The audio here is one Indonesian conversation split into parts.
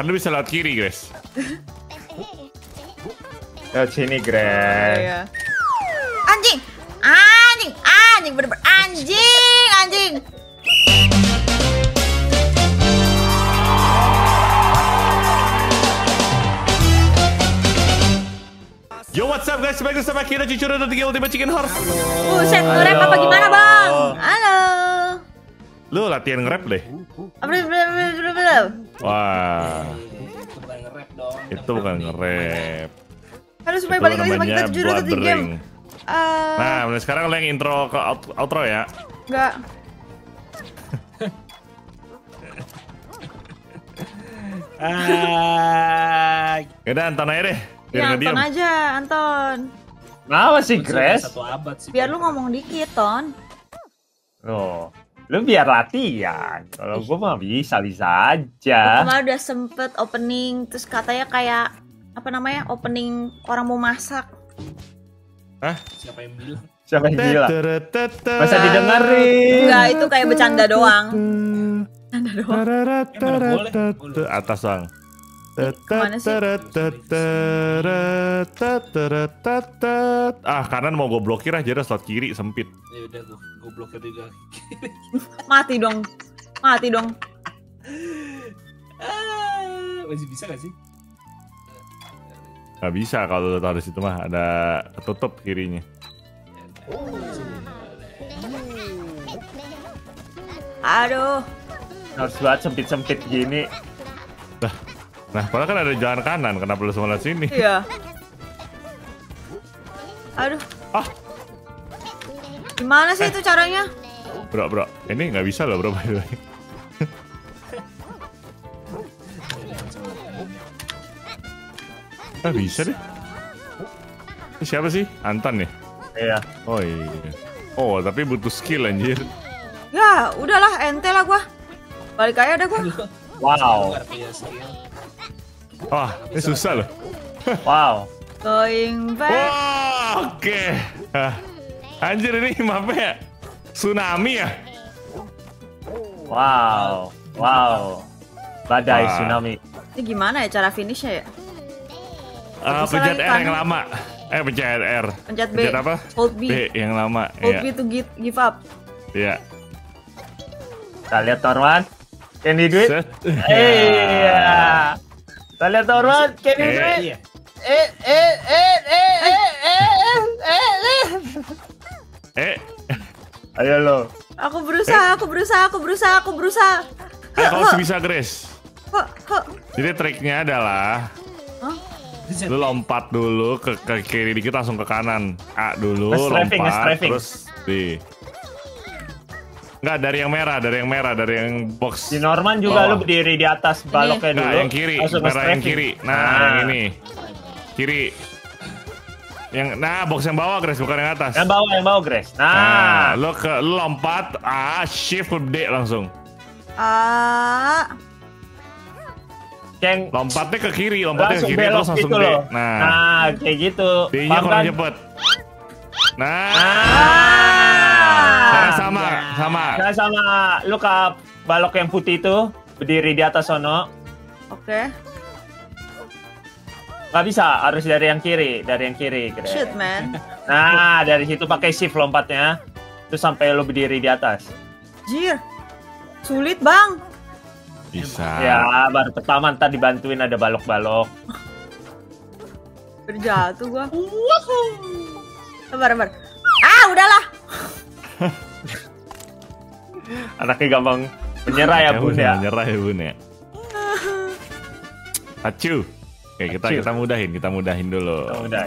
Kan lu bisa lewat kiri, Grace. Lewat sini, Grace. Iya. Anjing! Anjing! Anjing! Bener-bener anjing! Anjing! Yo, what's up guys? Balik sama kita Cucur dan Tiga Ultimate Chicken Horse. Buset, nge-rap apa gimana bang? Halo. Lu latihan nge-rap deh. Wah, Itu bukan nge-rap dong. itu bukan nge-rap. Halo supaya balik lagi sama kita jujur atau game. Eh, Nah, mulai sekarang lo yang intro ke out- outro ya. enggak. Ah, Yaudah, Anton aja deh. Biar Ya Anton diem. aja, Anton. Kenapa sih, Grace? Satu abad sih. Biar lu ngomong dikit, Ton. Oh, lu biar latihan. Kalau gua mah bisa bisa aja. Kemarin udah sempet opening, terus katanya kayak apa namanya opening orang mau masak. Siapa yang bilang? Siapa yang? Tetetetet. Masa didengerin? Enggak, itu kayak bercanda doang. Bercanda doang. Atas bang. Ah kanan mau gue blokir aja dah slot kiri sempit. Ya udah gua gua blokir juga. Mati dong. Mati dong. Ah, masih bisa gak sih? Gak bisa kalau lu taruh di situ mah ada ketutup kirinya. Aduh. Harus banget sempit-sempit gini. Nah, padahal kan ada jalan kanan, kenapa lu semua sini? Iya. Aduh. Ah. Gimana sih itu caranya? Bro, bro, ini nggak bisa loh bro, by the way. Ah, bisa deh. Ini siapa sih? Anton ya? Iya. Oh iya. Oh, tapi butuh skill anjir. Ya, udahlah ente lah gua. Balik aja dah gua. Wow. Ya. Wah, ini susah loh. Wow. Going back. Wah, oke. Ah, Anjir ini mapnya tsunami ya? Wow. Wow. Badai Wah. tsunami. Ini gimana ya cara finishnya ya? Ah, Bisa pencet R yang kanan. lama. Eh, pencet R. Pencet B. Pencet apa? Hold B. B yang lama. Hold Iya. B to give, give up. Iya. Kita lihat Torman. Can he do it? Set. Iya. Kita lihat Torman. Can he do Eh. Eh, eh, eh, eh, eh, eh, eh, eh. Eh, Ayo lo. Aku berusaha, aku berusaha, aku berusaha, aku berusaha. eh kalau masih bisa Grace. Kok, kok. Jadi triknya adalah lu lompat dulu ke, ke kiri dikit langsung ke kanan. A dulu lompat terus B. Enggak dari yang merah, dari yang merah, dari yang box. Si Norman juga Oh. lu berdiri di atas baloknya Enggak, dulu. yang kiri, langsung merah yang kiri. Nah, yang ini. Kiri. Yang nah, box yang bawah Grace bukan yang atas. Yang bawah, yang bawah, Grace. Nah, Nah, lu ke lu lompat, ah shift ke D langsung. Ah, yang Lompatnya ke kiri, lompatnya ke langsung kiri terus langsung gitu D. loh. Nah, Nah, kayak gitu. D-nya kurang cepet. Nah, Ah. Sekarang sama, sama. Nah, sama lu ke balok yang putih itu berdiri di atas sono. oke. Gak bisa, harus dari yang kiri, dari yang kiri. Grace. Shit, man. Nah, dari situ pakai shift lompatnya. Terus sampai lu berdiri di atas. Jir. Sulit, Bang. Bisa. Ya, baru pertama ntar dibantuin ada balok-balok. Berjatuh gua. Sabar, sabar. Ah, udahlah. Anaknya gampang menyerah ya, Bun ya. Menyerah ya bun ya. Acu. Oke kita Acu. kita mudahin kita mudahin dulu. Oh, udah.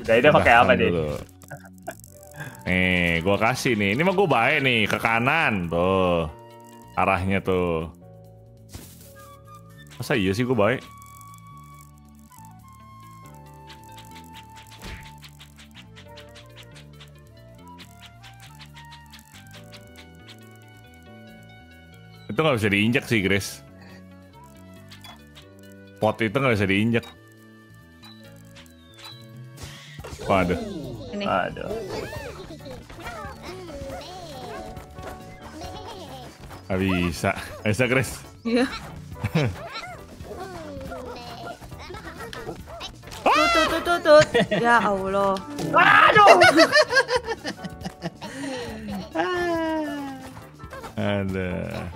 Udah, ini pakai apa deh? dulu. Nih, gua kasih nih. Ini mah gua baik nih ke kanan tuh. Arahnya tuh. Masa iya sih gua baik? Itu nggak bisa diinjak sih, Grace. Pot itu nggak bisa diinjak. Waduh. Ini. Aduh. Gak bisa. Gak bisa, Chris. Iya. Tut tut tut tut tut. Ya Allah. Ada. Cok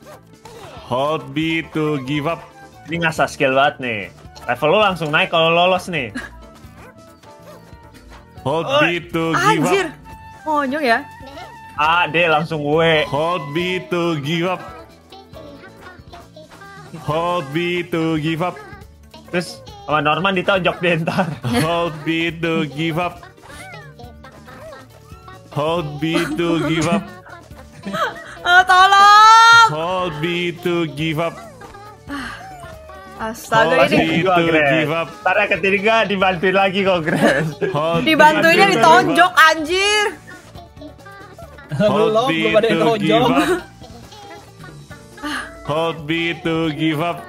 Hold B to give up. Ini ngasah skill banget nih. Level lo langsung naik kalau lolos nih. Hold Oi. B to give Anjir. up. Monyong ya. A, D langsung W. Hold B to give up. Hold B to give up. Terus sama Norman ditonjok deh ntar. Hold B to give up. Hold B to give up. Ah, tolong. Hold B to give up. Astaga Hold ini. To give up. Ntar yang ketiga dibantuin lagi kok, Grace. Hold B Dibantuinnya to ditonjok anjir. Belum, B belum ada yang to nonjok. give up. Hold B to give up.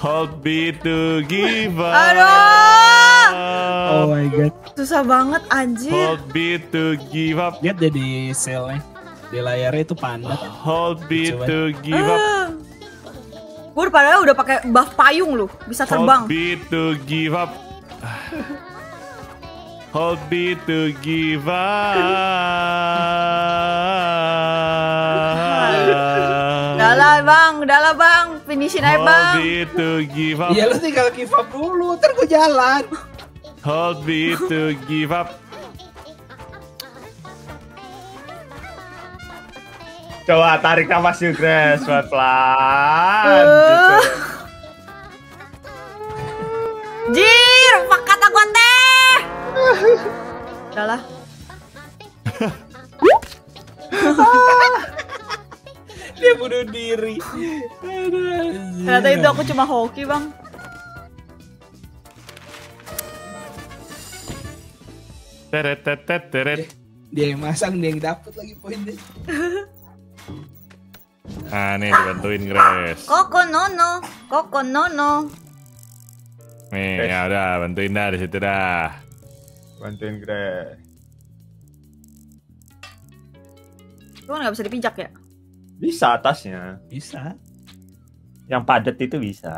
Hold B to give up. Aduh. Oh my god. Susah banget anjir. Hold B to give up. Lihat deh di selnya. Di layarnya itu pandat. Hold B Coba. to give up. Ah. Gue padahal udah pakai buff payung lu, bisa terbang. Hold B to give up. Hold B to give up. Udah bang, udah lah bang, finishin aja Hold bang. B to give up. Iya lu tinggal give up dulu, ntar gue jalan. Hold B to give up. Coba tarik nafas yuk, Grace. Pelan-pelan. Uh. Gitu. Jir, apa kata gua teh? Udah lah. Dia bunuh diri. Aduh, Ternyata itu aku cuma hoki bang. Teret teret teret. Dia yang masang, dia yang dapet lagi poinnya. Ah nih dibantuin Grace. Koko nono, koko nono. Nih ya udah bantuin dah di situ dah. Bantuin Grace. Lu kan nggak bisa dipijak ya? Bisa atasnya. Bisa. Yang padat itu bisa.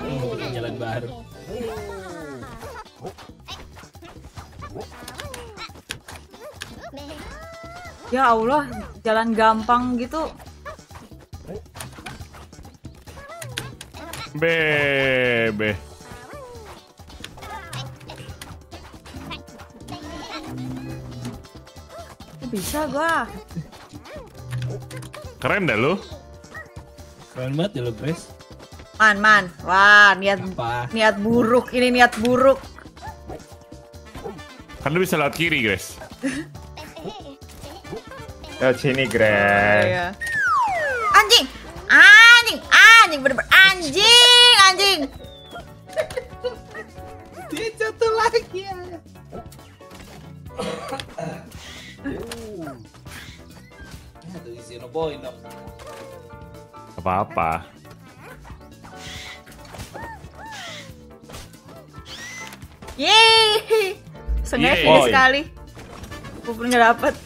Oh, jalan baru. Ya Allah, jalan gampang gitu. Bebe. Bisa gua. Keren dah lu. Keren banget ya lu, Grace. Man, man. Wah, niat Apa? niat buruk ini niat buruk. Kan lu bisa lewat kiri Grace. Lewat sini, Grace. Iya. Anjing, anjing, anjing, bener-bener anjing, anjing. Dia jatuh lagi ya. Aduh, isi no boy no. Apa-apa. Yeay, sengaja sekali. Gue pun nggak dapet.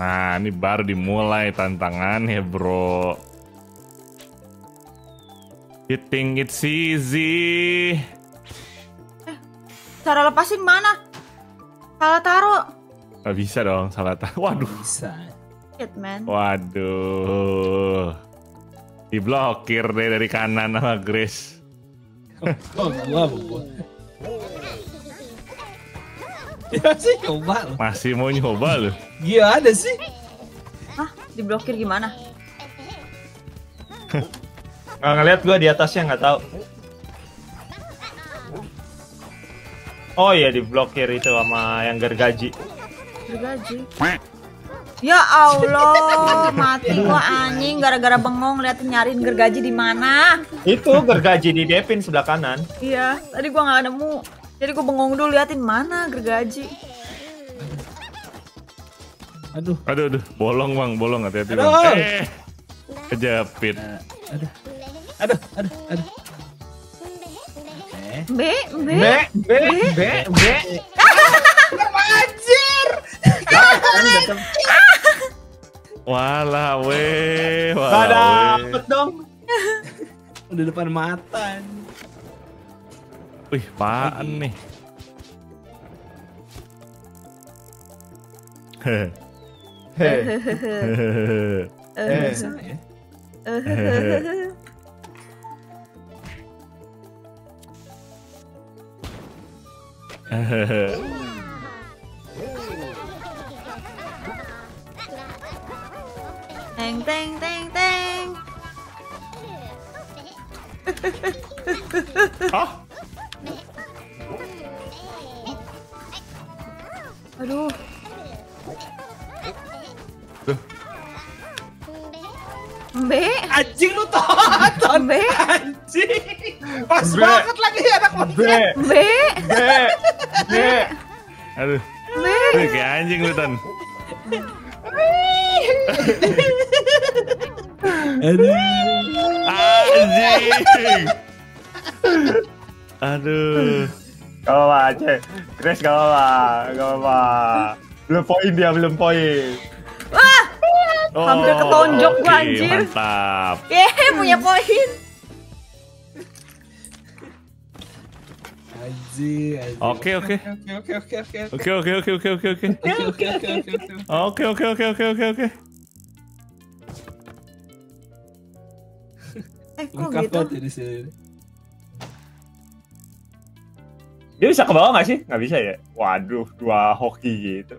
Nah, ini baru dimulai tantangannya, bro. You think it's easy? Cara lepasin mana? Salah taruh. Gak bisa dong, salah ta- Waduh, Bisa. Shit, man. waduh. Diblokir deh dari kanan sama Grace. Oh. Ya sih coba. Masih mau nyoba lu. Gila ada sih. Hah? Diblokir gimana? Nggak ngeliat gua di atasnya nggak tahu. Oh iya diblokir itu sama yang gergaji. Gergaji. Ya Allah, mati gua anjing gara-gara bengong liatin nyariin gergaji di mana. Itu gergaji di Devin sebelah kanan. Iya, tadi gua nggak nemu. Jadi gua bengong dulu liatin mana gergaji. Aduh. Aduh, aduh, bolong bang, bolong hati-hati bang. Aduh. Eh, kejepit. Aduh. Aduh, aduh, aduh. Eh. B, B. Be, be, be, be. Walah weh, Gak walah weh. dapet dong. Udah depan mata. Ui, phá ăn này. Tang tang tang tang. Hả? Aduh. Mbe. Anjing lu tonton. Mbe. Anjing. Pas Mbe. banget lagi ya anak Mbe. Mbe. Mbe. Mbe. Aduh. Mbe. Mbe. Kayak anjing lu ton. Aduh. Anjing. Aduh. Gak apa-apa, Aceh. Grace gak apa-apa, gak apa-apa. Belum poin dia, belum poin. Oh, Hampir ketonjok gua, oke, anjir. Mantap. Yeay, punya poin. Anjing, anjing. Oke, oke. Oke, oke, oke, oke. Oke, oke, oke, oke, oke, oke. Oke, oke, oke, oke, oke. Oke, oke, oke, oke, oke, oke. Eh, kok Lengkap gitu? Dia bisa ke bawah gak sih? Nggak bisa ya? Waduh, dua hoki gitu.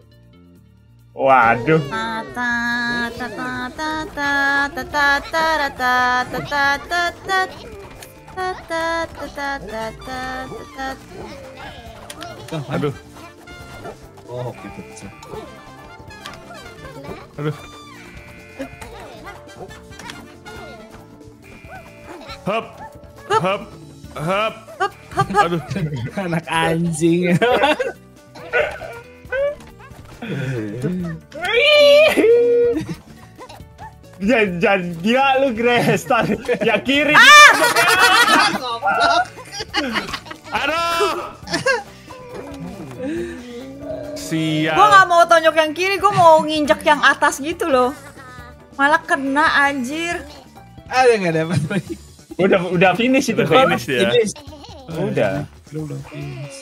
Waduh. Aduh. Oh, hoki gitu. Aduh. Hop. Hop hop. Hup, hup, hup. Aduh, Anak anjing. Jangan, jangan gila lu Grace. Tadi ya kiri. aduh. Sial. Gue nggak mau tonjok yang kiri, gue mau nginjek yang atas gitu loh. Malah kena anjir. Ada nggak dapat lagi? Udah udah finish itu. Udah finish ya. Finish. Udah. Belum finish.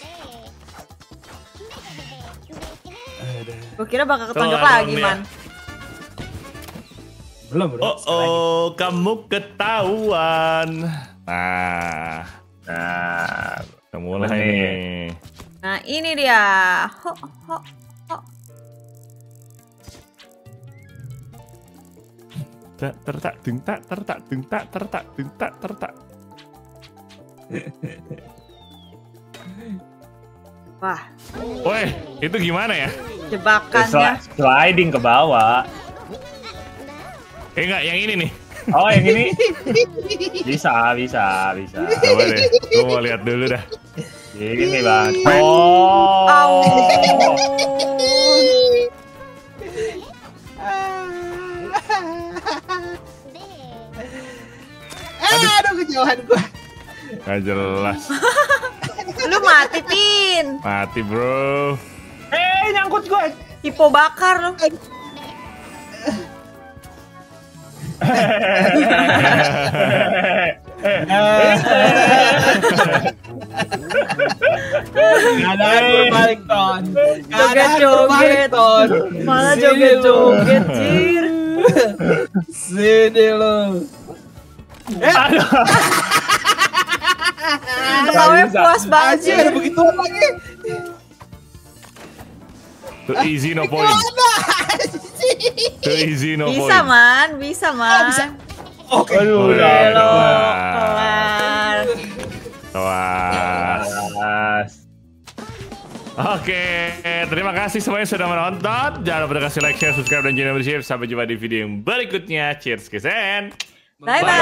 Gue kira bakal ketonjok Tuh, lagi, ya. man. Belum belum. Oh, oh, kamu ketahuan. Nah, Nah, udah mulai Bener. nih. Nah, ini dia. Ho, ho, ho. Tak tertak ding tak tertak ding tak tertak ding tak tertak. Wah, Woi, itu gimana ya? jebakannya. sli- sliding ke bawah. Eh enggak, yang ini nih. Oh, yang ini bisa, bisa, bisa. Coba deh, gue mau lihat dulu dah. Ini bang. Oh. Au. jawaban gue. Gak jelas. Lu mati, Tin. Mati, bro. Eh, hey, nyangkut gue Hipo bakar lo. Kadang balik ton. Kadang joget ton. Malah joget joget cir. Sini lo Ketawanya bisa. puas banget, Jir. ada begituan lagi. Too easy no point. Too easy no Bisa, point. man. Bisa, man. bisa. Oke. Aduh, udah. Halo, kelar. Kelas. Oke, terima kasih semuanya sudah menonton. Jangan lupa kasih like, share, subscribe, dan join membership. Sampai jumpa di video yang berikutnya. Cheers, kesen. 拜拜。